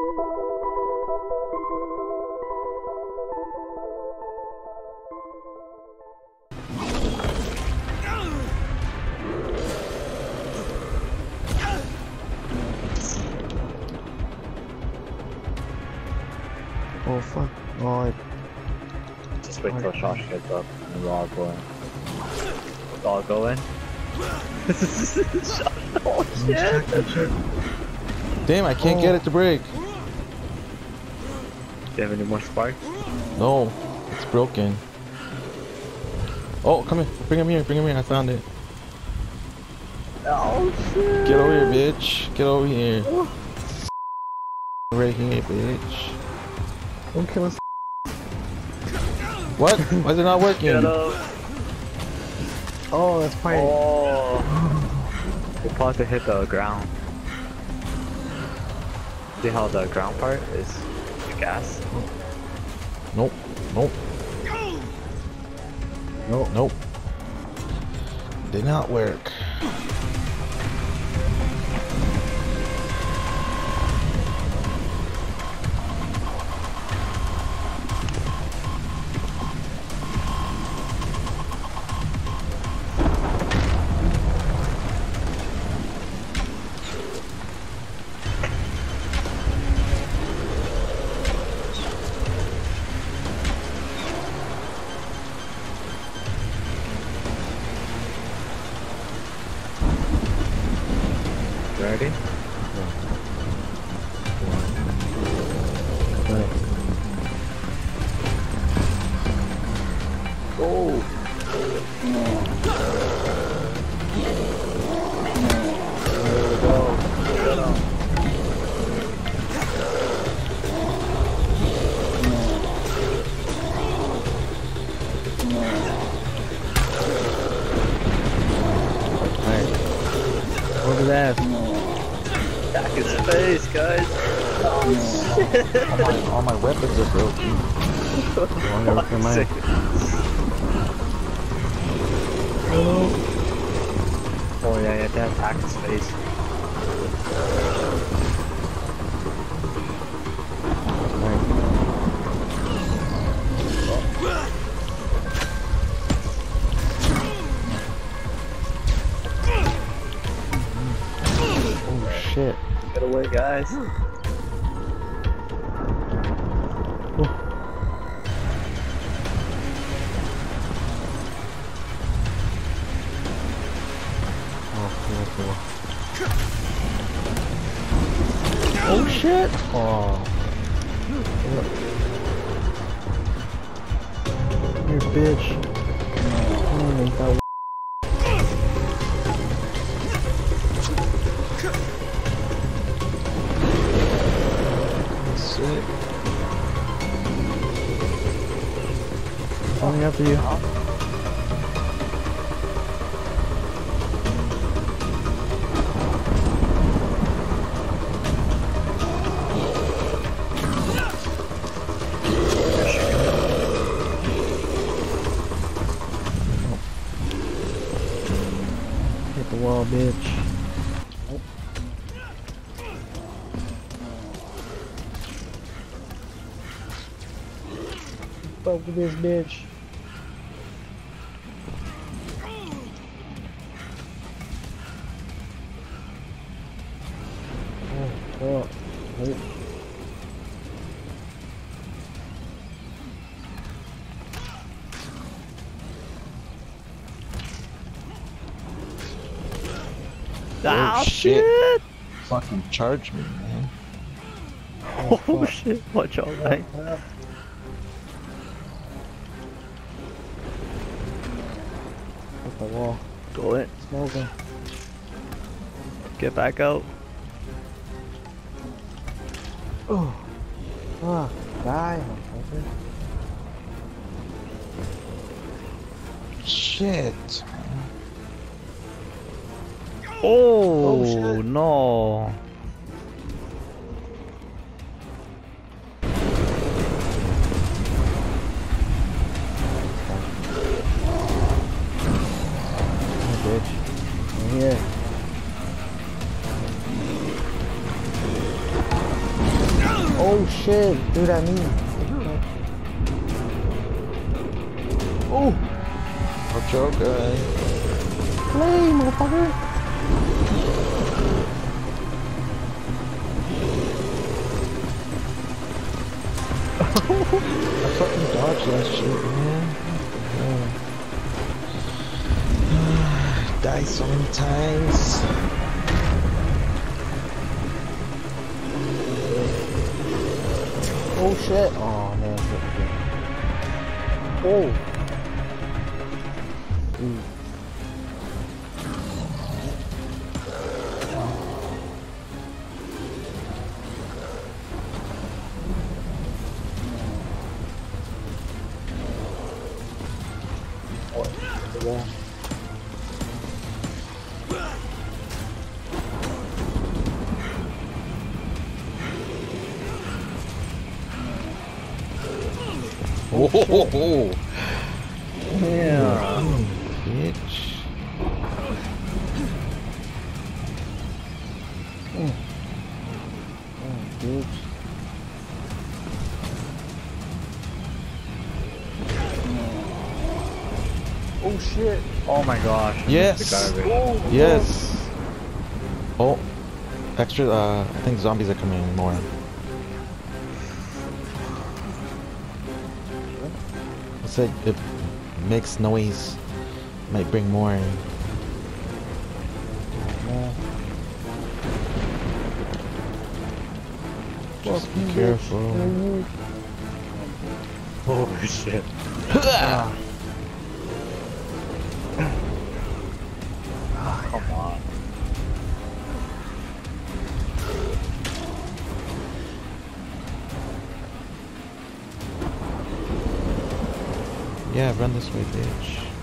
Oh fuck. Oh, it, Just wait till Josh gets up and we'll all go in. We'll all go in. Josh, oh shit! check the check. Damn, I can't oh. get Oh. it to break. Do you have any more sparks? No, it's broken. Oh, come here. Bring him here. Bring him here. I found it. Oh shit! Get over here, bitch. Get over here. Right here, bitch. Don't kill us. What? Why is it not working? Get up! Oh, that's fine. Oh! We'll probably to hit the ground. See how the ground part is the gas? Nope. Nope. Nope. Nope. Did not work. Alright. Oh yeah, you have to attack his face. Oh shit. Get away, guys. Oh, shit! Oh. You bitch. Oh, Sick. Coming after you. Hit the wall, bitch. Fuck with this bitch. Oh, ah, shit. Fucking charge me, man. Oh shit, watch all that. Hit the wall. Go in. Smoking. Get back out. Oh. Fuck. Die, motherfucker. Shit. Oh, shit. no. Oh, bitch. I'm here. Oh shit, dude, at me. Oh, Watch out, guy. play, motherfucker. I fucking dodged that shit, man. Die so many times. Oh shit. Oh man. Oh. Ooh. Yeah. Whoa, Yeah. Shit. Oh my gosh. Yes. The garbage. Yes. Oh, extra. Uh, I think zombies are coming in more. It said it makes noise. Might bring more in. Just be careful. Oh shit. Yeah, run this way, bitch.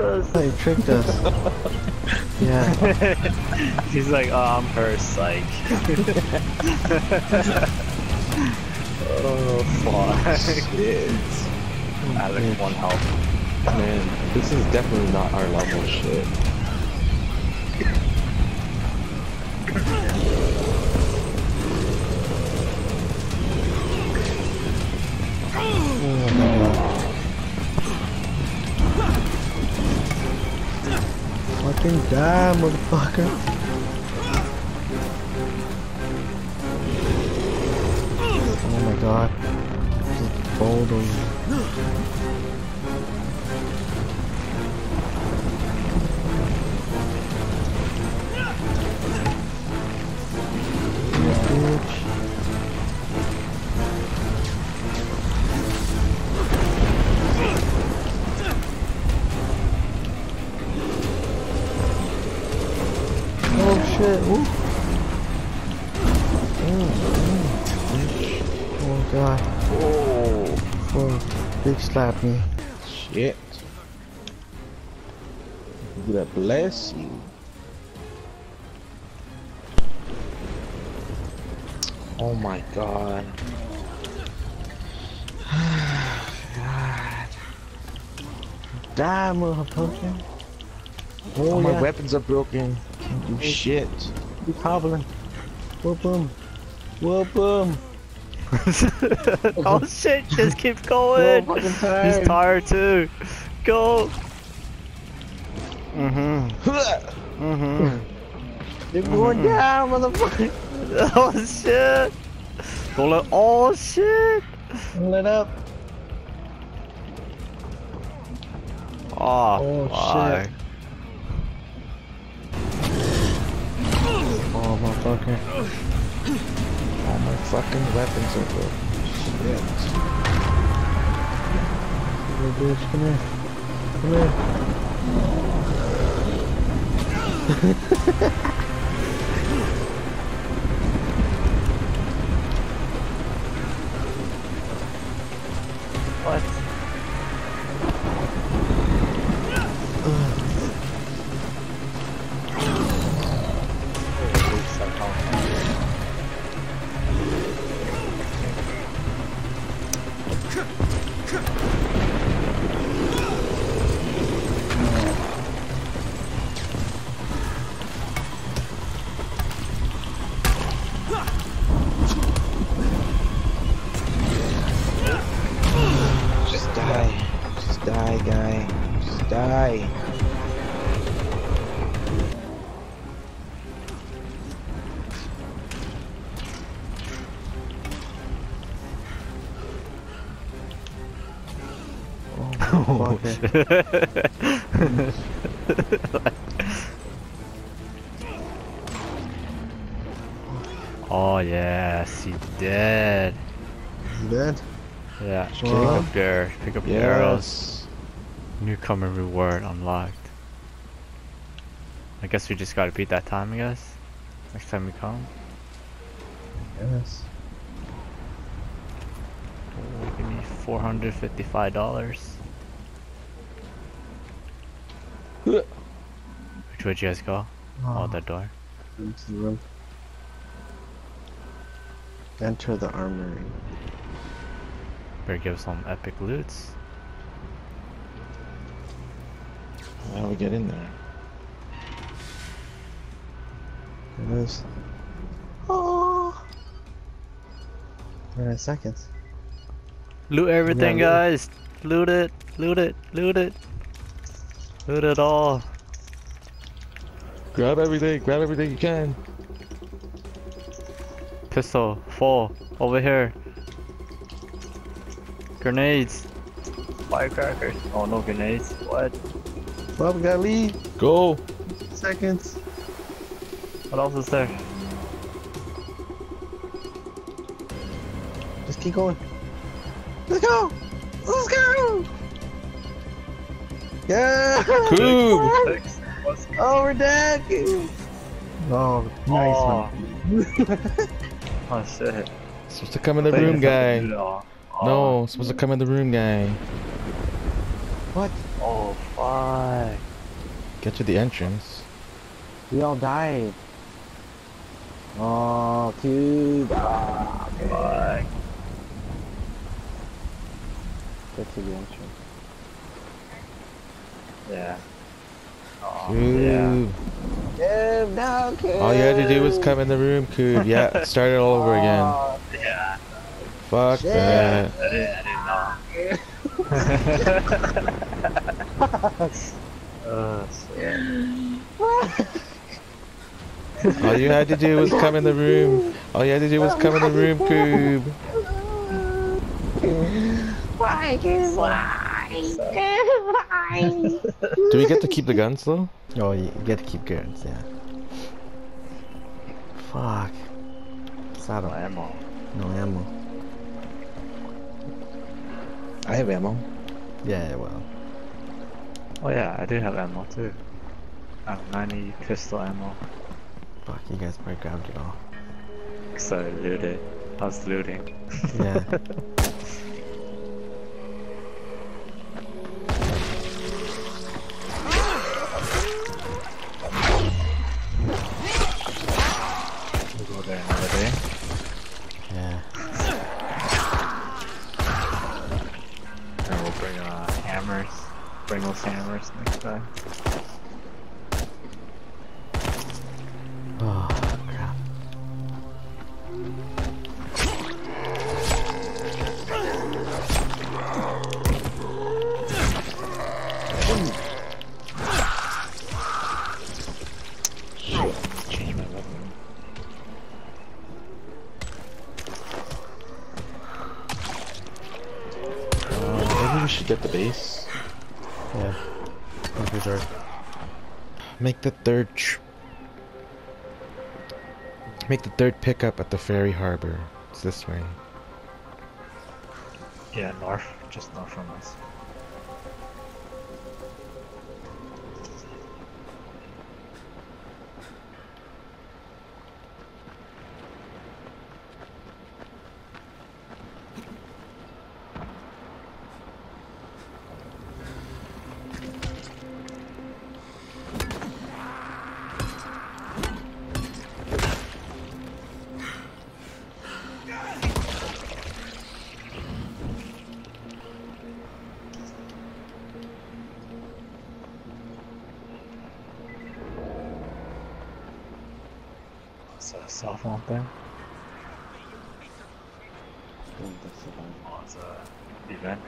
Us. They tricked us. yeah. He's like, oh, I'm her psych. oh, fuck. Shit. Alex, one health. Man, this is definitely not our level shit. Fucking die, motherfucker. Oh my god. Just bowled Ooh. Oh god. Oh, Oh, big slap me. shit. God bless you. Oh my god. god. Die, motherfucker. Oh, Oh, my yeah. weapons are broken. Can't do shit. Keep hobbling. Whoop him. Whoop him. oh shit, just keep going. So He's tired. tired too. Go. Mm-hmm. Mm-hmm. You're going down, motherfucker. oh shit. Pull it. Oh shit. Let up. Oh, Oh, shit. Motherfucker. All my fucking weapons are broken. Shit. Bitch, come here. Come here. What? Die. Oh, oh yes, he did. Dead? Yeah, pick up your pick up your arrows. Newcomer reward unlocked. I guess we just gotta beat that time, I guess. Next time we come. Yes. Oh, give me four hundred fifty-five dollars. Which way would you guys go? Uh-huh. Oh, that door. Into the room. Enter the armory. Better give some epic loots. How do we get in there? There It is. Oh. Nine seconds. Loot everything, Yeah, loot. guys. Loot it. Loot it. Loot it. Loot it all. Grab everything. Grab everything you can. Pistol. fall, Over here. Grenades. Firecrackers. Oh, no grenades. What? Well, we gotta leave. Go. Seconds. What else is there? Just keep going. Let's go. Let's go. Yeah. Coob. Six. What's Oh, we're dead. Oh, nice Oh. one. Oh shit. Supposed to come in the room, guy. to do it all. Oh. No, supposed to come in the room, guy. What? Oh fuck. Get to the entrance. We all died. Oh, cube. Ah, okay. Fuck. Get to the entrance. Yeah. Oh, Coob. yeah. Cube, no, cube. All you had to do was come in the room, Coob. Yeah, start it all over again. Oh, Yeah. Fuck Shit. that. I didn't, I didn't know. oh, shit. All you had to do was come in the room. All you had to do was come in the room, Coob. Why, cube? Why? Why? Do we get to keep the guns though? Oh, you get to keep guns, yeah. Fuck. Saddle. No ammo. No ammo. I have ammo. Yeah, well. Oh yeah, I do have ammo too. I have 90 pistol ammo. Fuck, you guys probably grabbed it all. I looted. I was looting. Yeah. Make the third. Make the third pickup at the ferry harbor. It's this way. Yeah, north. Just north from us. It's a cell phone thing. I think that's the one. Oh, it's a event.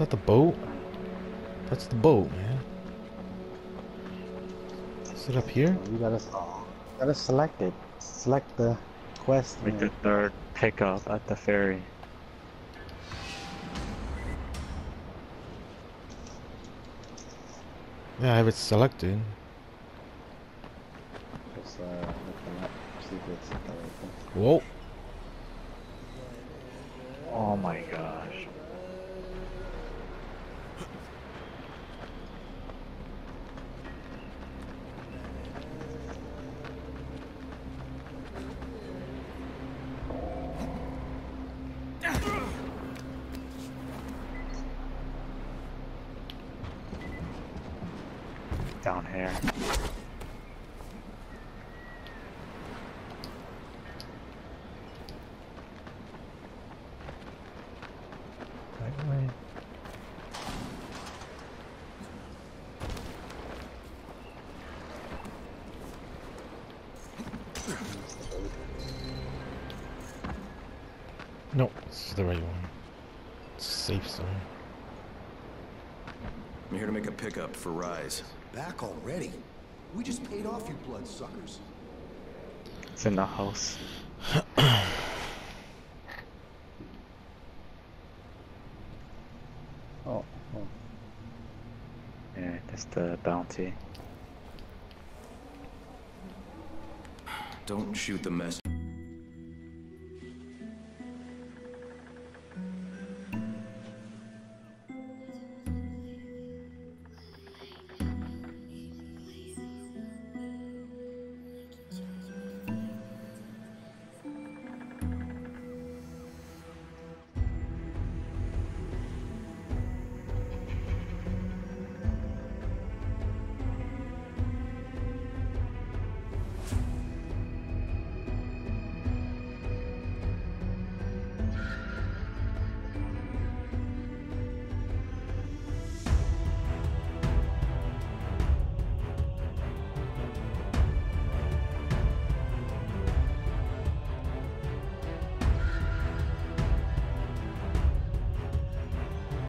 That the boat? That's the boat, man. Is it up here? You gotta, gotta select it. Select the quest. Make the third pickup at the ferry. Yeah, I have it selected. Just uh, look up, see if it's the right thing. Whoa. Oh my gosh. Down here. Right way. No, this is the right one. It's safe zone. I'm here to make a pickup for Rais. Back already? We just paid off you bloodsuckers. It's in the house. Oh, oh. Yeah, that's the bounty. Don't shoot the mess.